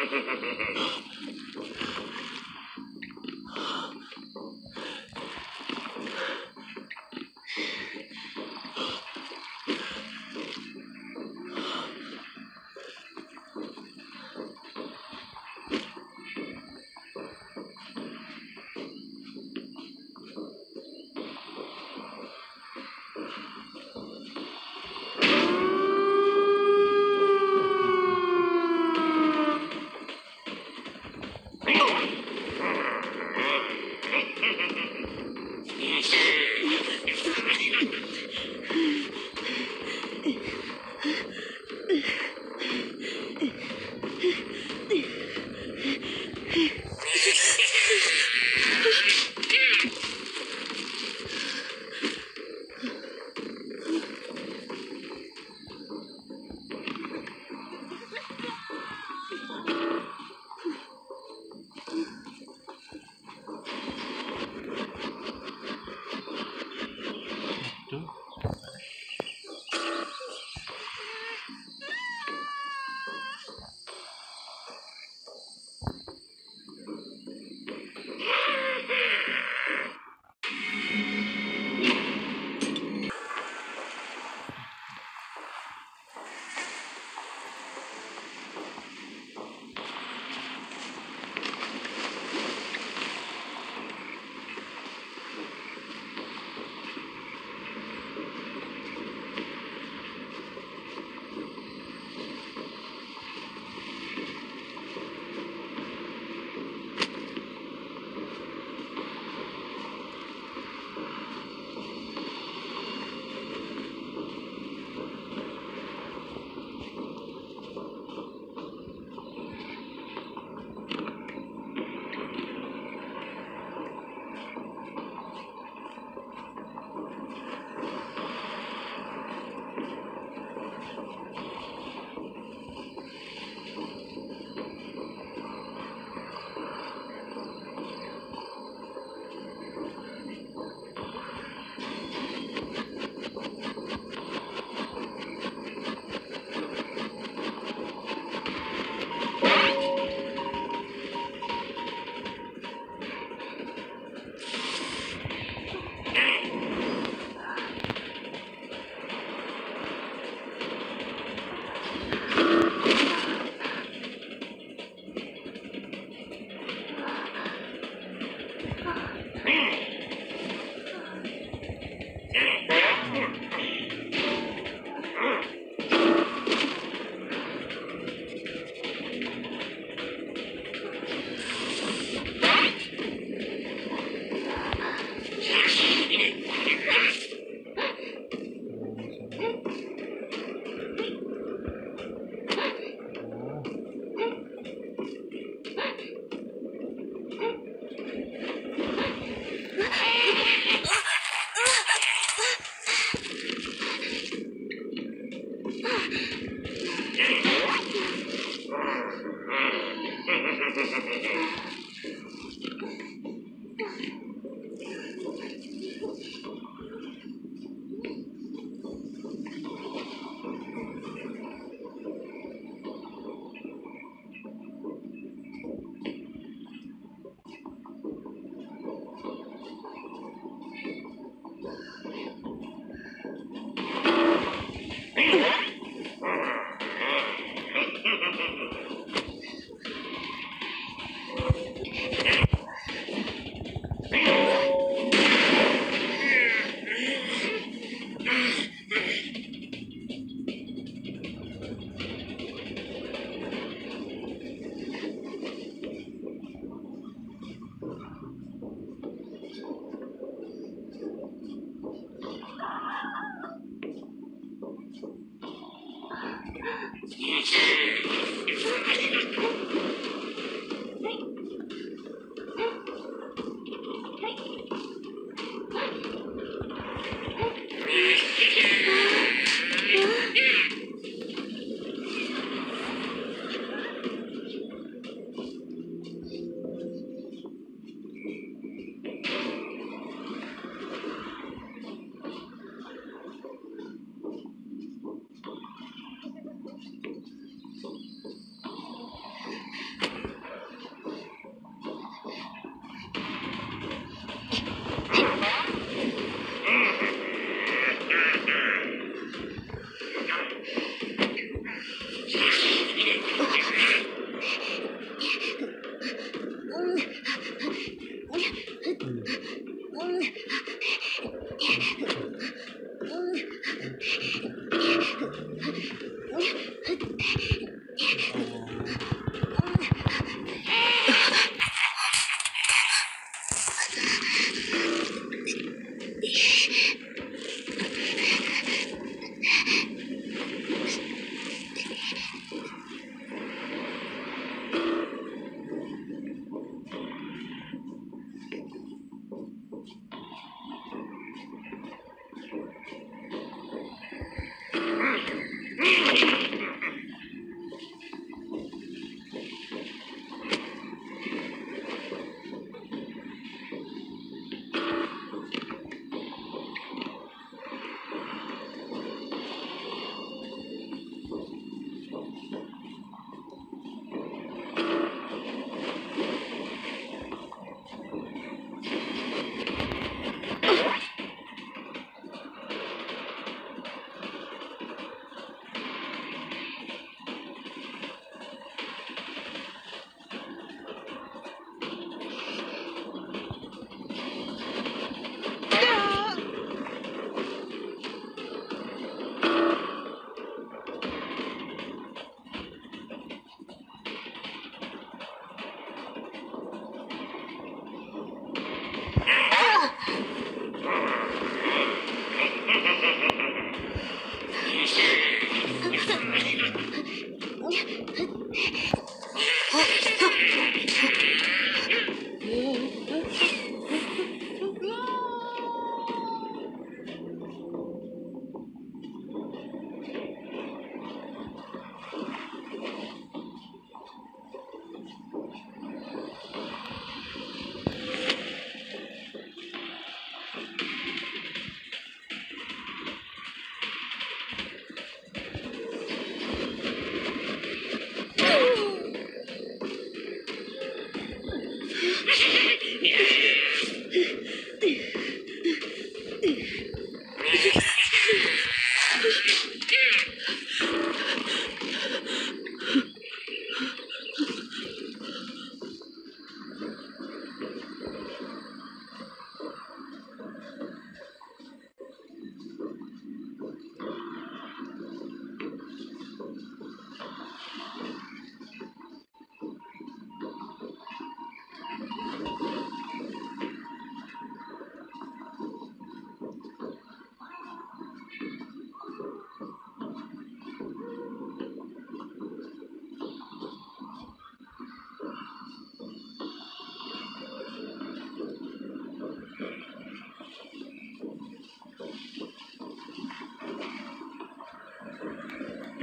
ハハハハ。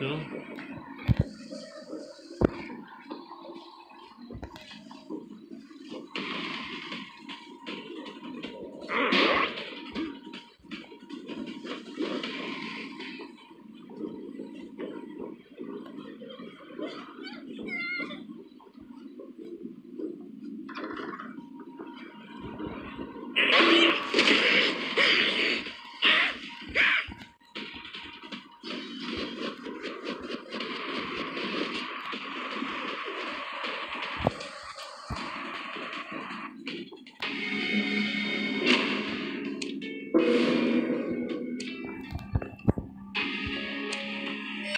you. know Thank